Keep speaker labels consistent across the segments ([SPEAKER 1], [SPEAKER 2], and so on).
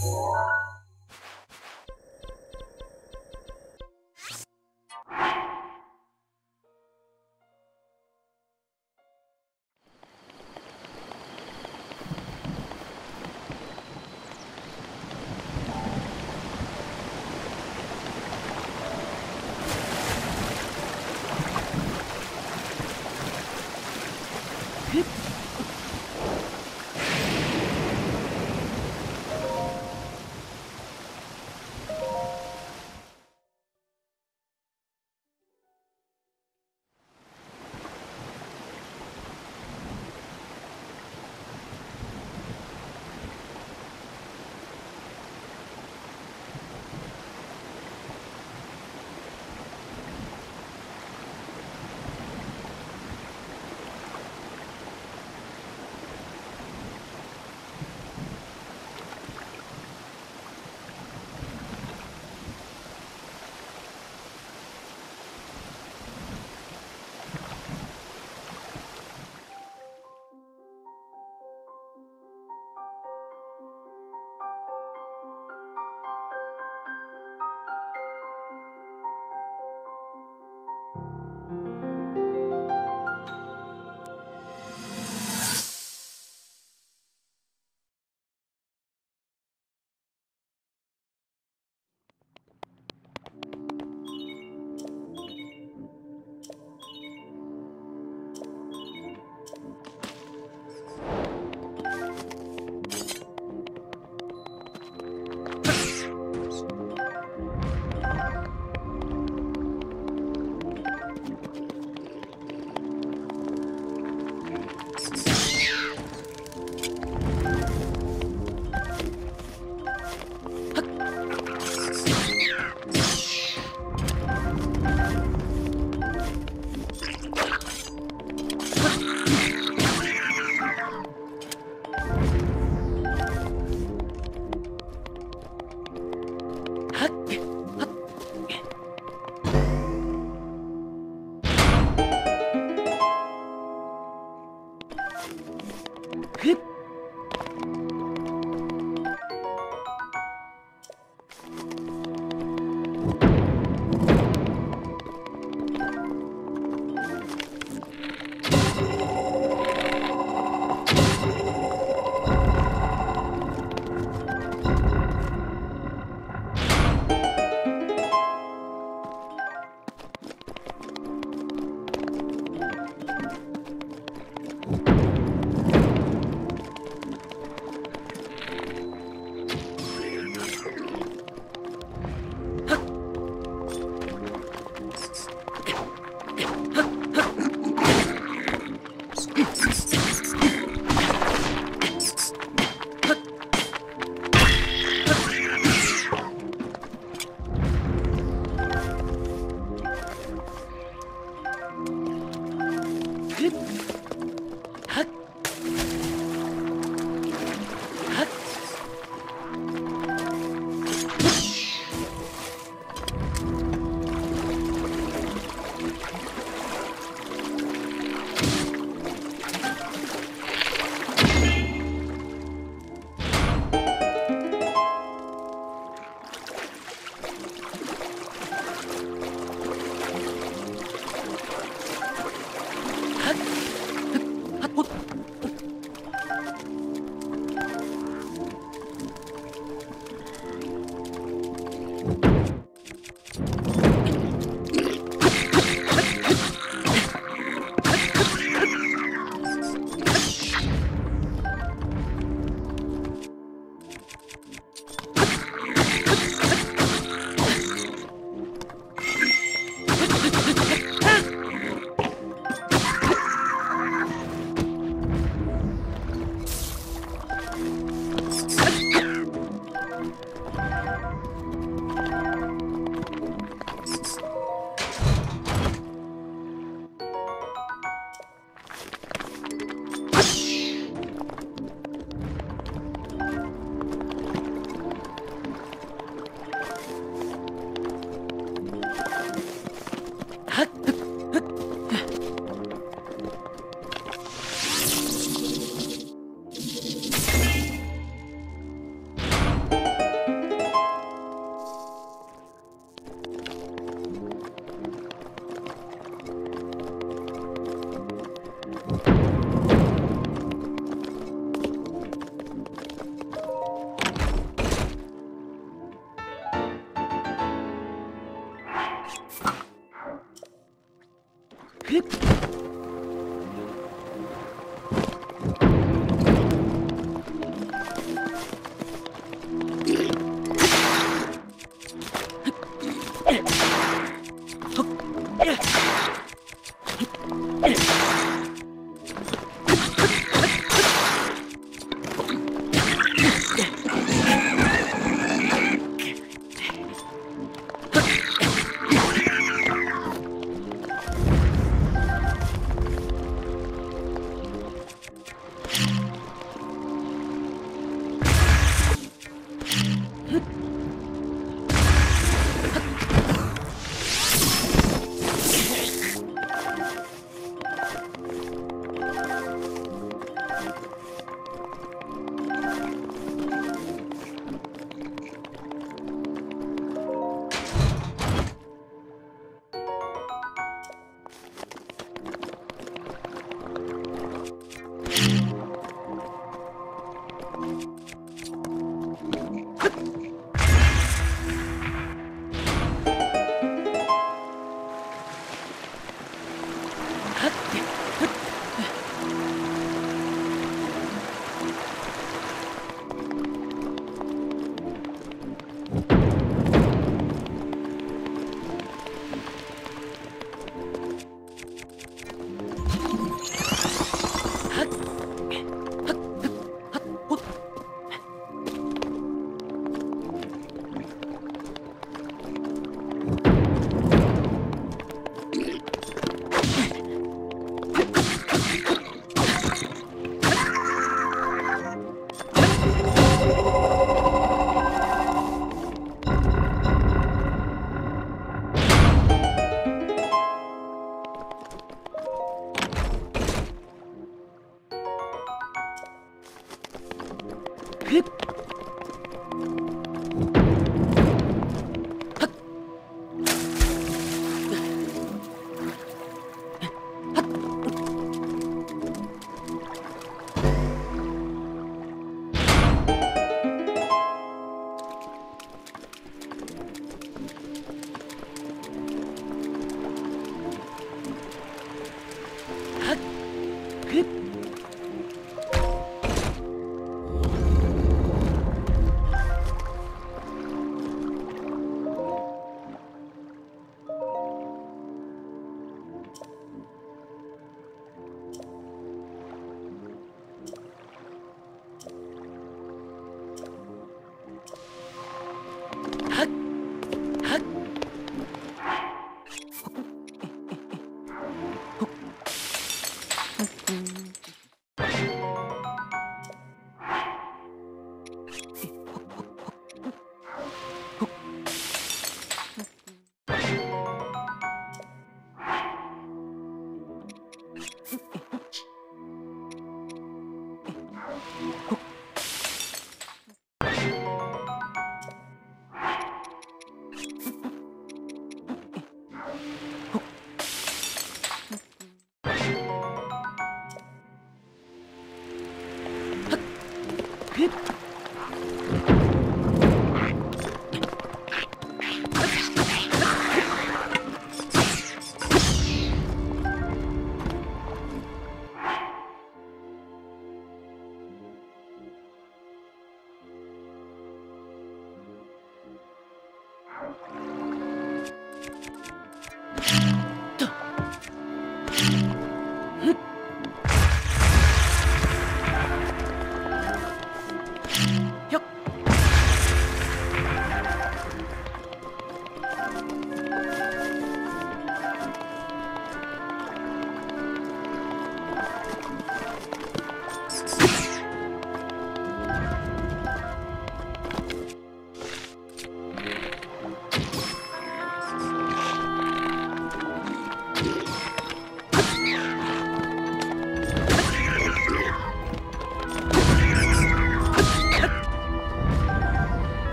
[SPEAKER 1] Música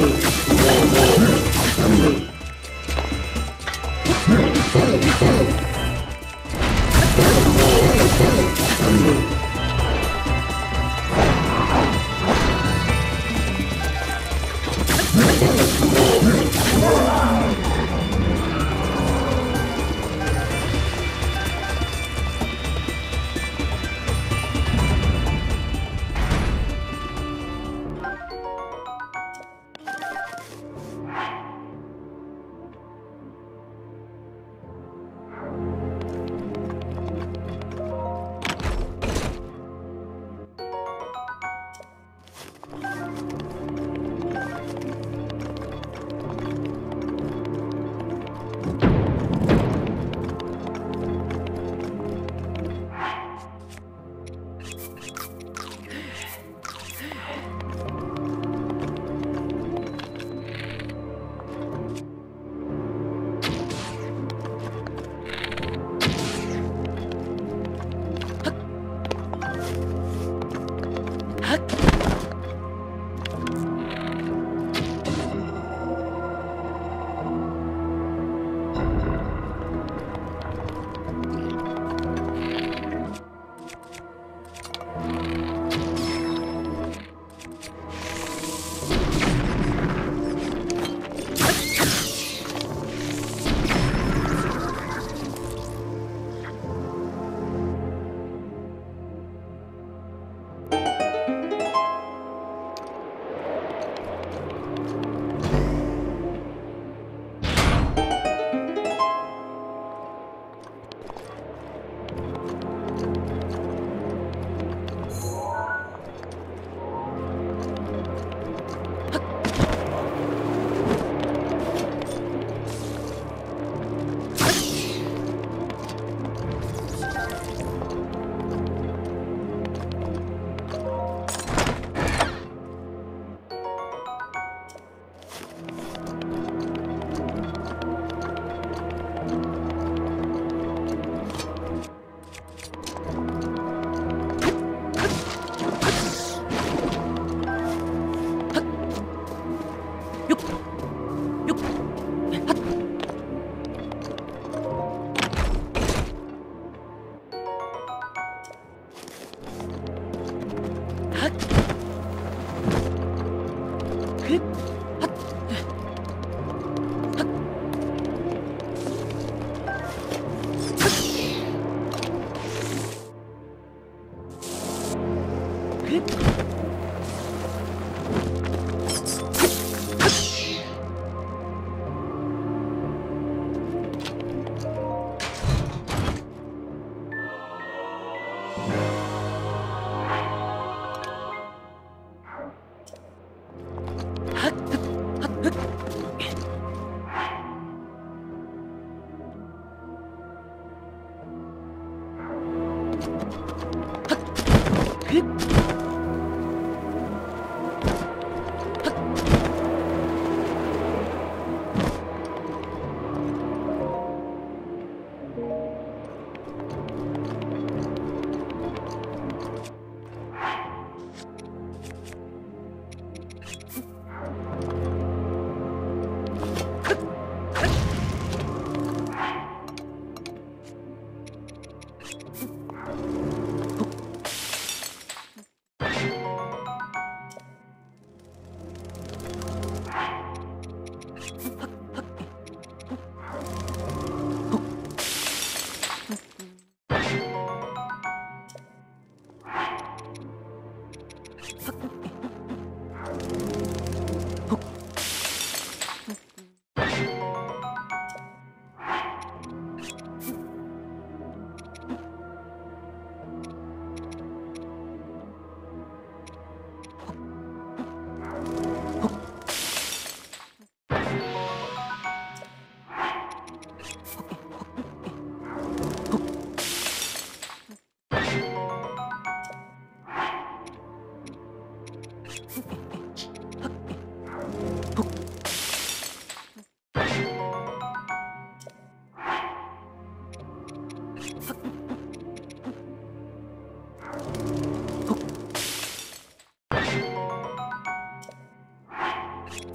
[SPEAKER 1] Thank you. 呦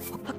[SPEAKER 1] fuck.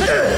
[SPEAKER 1] Yeah!